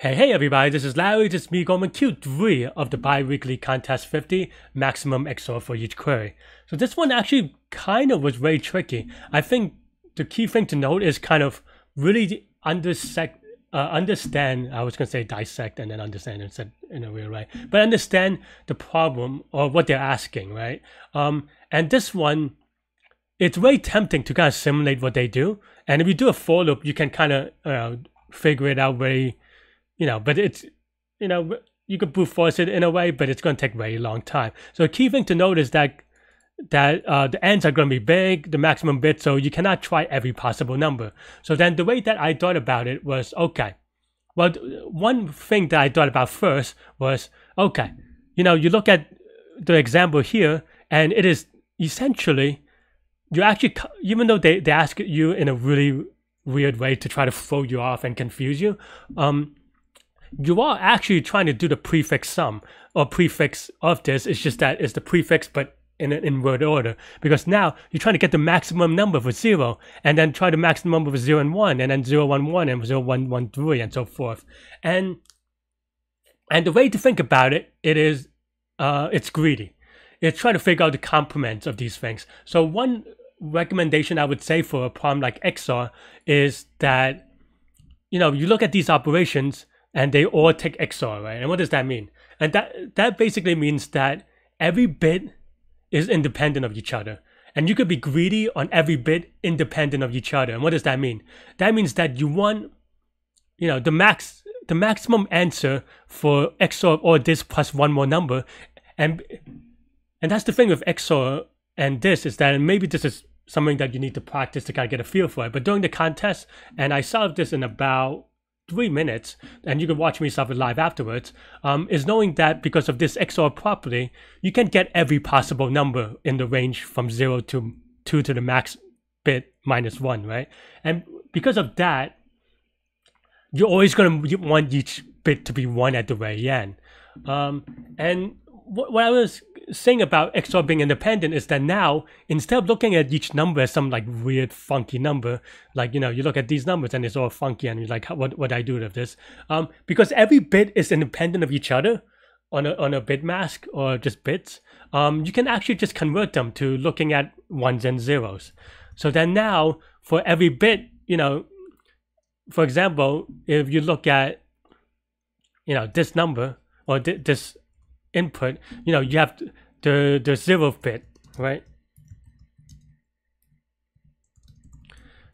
Hey, hey everybody, this is Larry, this is me going Q3 of the bi-weekly contest 50, maximum XOR for each query. So this one actually kind of was very tricky. I think the key thing to note is kind of really undersect, uh, understand, I was going to say dissect and then understand instead in a real way, but understand the problem or what they're asking, right? Um, and this one, it's very tempting to kind of simulate what they do. And if you do a for loop, you can kind of uh, figure it out very you know, but it's, you know, you could brute force it in a way, but it's going to take a very long time. So a key thing to note is that that uh, the ends are going to be big, the maximum bit, so you cannot try every possible number. So then the way that I thought about it was, okay, well, one thing that I thought about first was, okay, you know, you look at the example here, and it is essentially, you actually, even though they, they ask you in a really weird way to try to throw you off and confuse you, um, you are actually trying to do the prefix sum or prefix of this. It's just that it's the prefix, but in an inward order. Because now you're trying to get the maximum number for zero, and then try the maximum number for zero and one, and then zero one one and zero one one three, and so forth. And and the way to think about it, it is, uh, it's greedy. It's trying to figure out the complements of these things. So one recommendation I would say for a problem like XOR is that, you know, you look at these operations and they all take XOR, right? And what does that mean? And that that basically means that every bit is independent of each other. And you could be greedy on every bit independent of each other. And what does that mean? That means that you want, you know, the max the maximum answer for XOR or this plus one more number. And and that's the thing with XOR and this is that maybe this is something that you need to practice to kind of get a feel for it. But during the contest, and I solved this in about three minutes, and you can watch me solve it live afterwards, um, is knowing that because of this XOR property, you can get every possible number in the range from 0 to 2 to the max bit minus 1, right? And because of that, you're always going to want each bit to be 1 at the very end. Um, and what, what I was saying about XOR being independent is that now instead of looking at each number as some like weird funky number, like you know you look at these numbers and it's all funky and you're like what what I do with this? Um, because every bit is independent of each other on a on a bit mask or just bits. Um, you can actually just convert them to looking at ones and zeros. So then now for every bit, you know, for example, if you look at you know this number or th this input, you know, you have the the zero bit, right?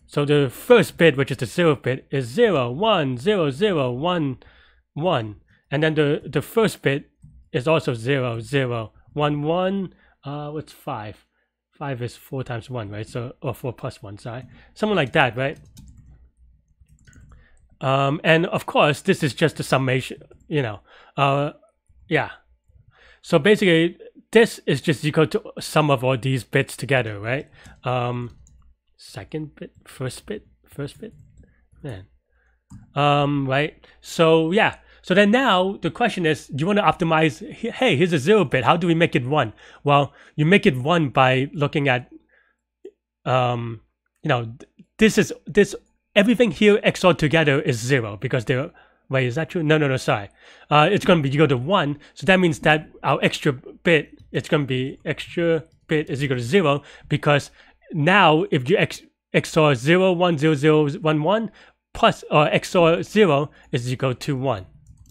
So the first bit, which is the zero bit, is zero, one, zero, zero, one, one, and then the the first bit is also zero, zero, one, one. Uh, what's five? Five is four times one, right? So or four plus one, sorry, something like that, right? Um, and of course, this is just a summation, you know. Uh, yeah. So basically, this is just equal to sum of all these bits together, right? Um, second bit, first bit, first bit, man. Um, right? So yeah. So then now the question is, do you want to optimize? Hey, here's a zero bit. How do we make it one? Well, you make it one by looking at, um, you know, this is this everything here XOR together is zero because they're Wait, is that true? No, no, no, sorry. Uh, it's going to be equal to 1. So that means that our extra bit, it's going to be extra bit is equal to 0 because now if you XOR 0, 1, 0, 0, 1, 1 plus or uh, XOR 0 is equal to 1,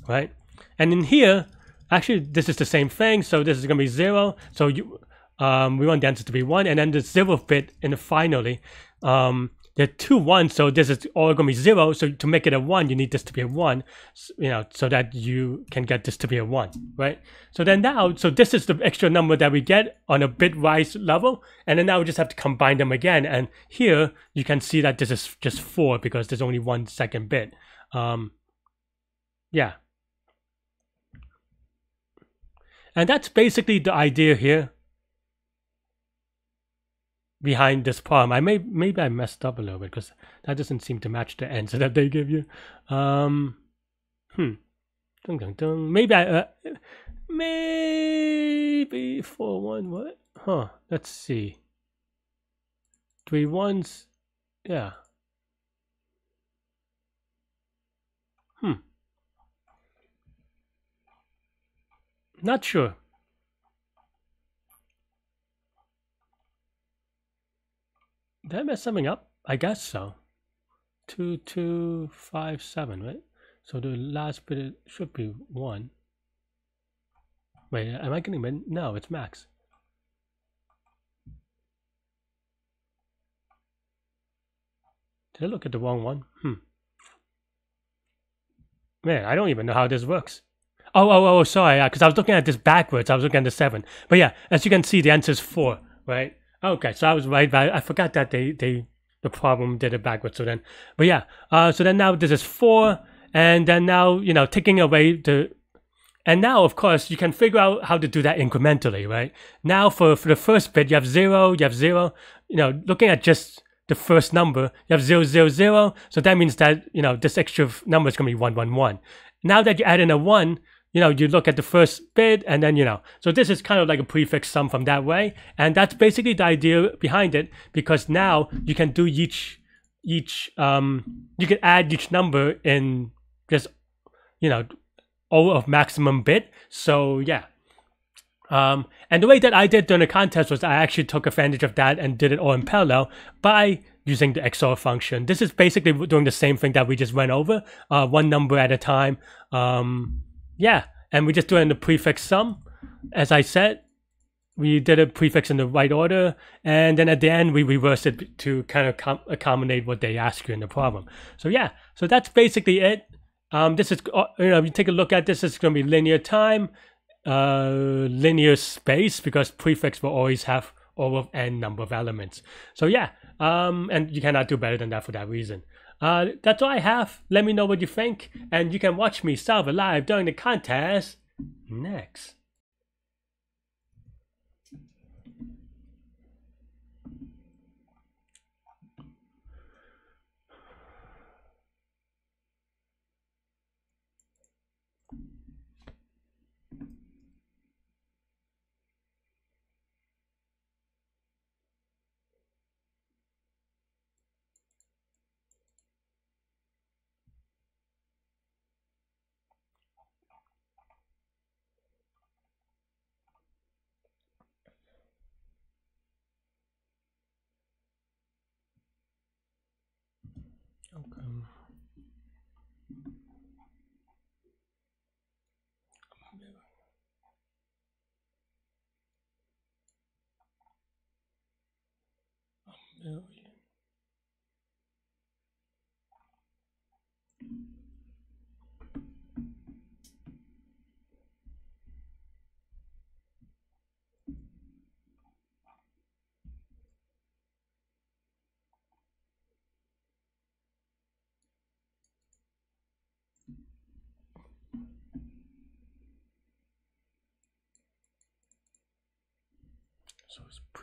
right? And in here, actually, this is the same thing. So this is going to be 0. So you, um, we want the answer to be 1. And then the 0th bit in the finally, um, there are two ones, so this is all going to be zero. So to make it a one, you need this to be a one, you know, so that you can get this to be a one, right? So then now, so this is the extra number that we get on a bitwise level, and then now we just have to combine them again. And here you can see that this is just four because there's only one second bit. Um, yeah. And that's basically the idea here behind this poem. I may maybe I messed up a little bit because that doesn't seem to match the answer that they give you. Um, hmm. Dun, dun, dun. Maybe I uh, maybe four one what? Huh. Let's see. Three ones. Yeah. Hmm. Not sure. Did I mess something up? I guess so. Two, two, five, seven, right? So the last bit should be one. Wait, am I getting min? No, it's max. Did I look at the wrong one? Hmm. Man, I don't even know how this works. Oh, oh, oh, sorry, because I was looking at this backwards. I was looking at the seven. But yeah, as you can see, the answer is four, right? Okay, so I was right, but I forgot that they, they the problem did it backwards. So then, but yeah, uh, so then now this is four, and then now, you know, taking away the, and now, of course, you can figure out how to do that incrementally, right? Now, for, for the first bit, you have zero, you have zero, you know, looking at just the first number, you have zero, zero, zero. So that means that, you know, this extra number is going to be one, one, one. Now that you add in a one, you know, you look at the first bit and then, you know, so this is kind of like a prefix sum from that way. And that's basically the idea behind it because now you can do each, each, um, you can add each number in just, you know, all of maximum bit. So yeah. Um, and the way that I did during the contest was I actually took advantage of that and did it all in parallel by using the XOR function. This is basically doing the same thing that we just went over, uh, one number at a time. Um, yeah, and we just do it in the prefix sum. As I said, we did a prefix in the right order, and then at the end we reversed it to kind of accommodate what they ask you in the problem. So yeah, so that's basically it. Um, this is, uh, you know, if you take a look at this, it's going to be linear time, uh, linear space, because prefix will always have all of n number of elements. So yeah, um, and you cannot do better than that for that reason. Uh, that's all I have. Let me know what you think, and you can watch me solve it live during the contest next. Okay. Million. So it's prefix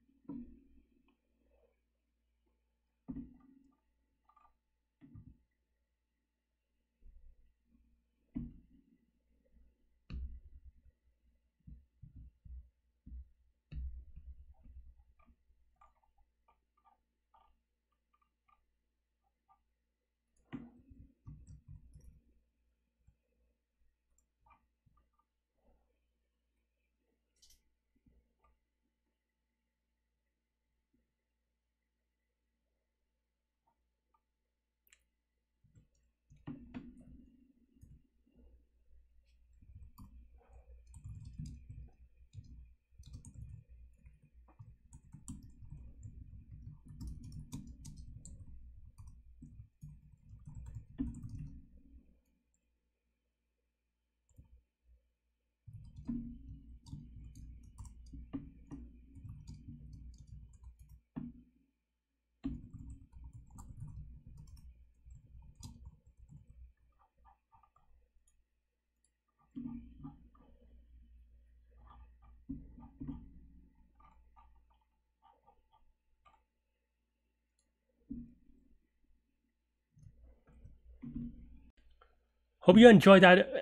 hope you enjoyed that. uh,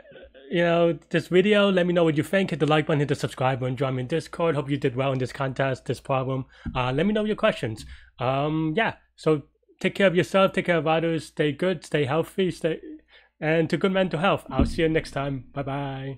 You know this video. Let me know what you think. Hit the like button. Hit the subscribe button. Join me in Discord. Hope you did well in this contest, this problem. Uh, let me know your questions. Um, yeah. So take care of yourself. Take care of others. Stay good. Stay healthy. Stay and to good mental health. I'll see you next time. Bye bye.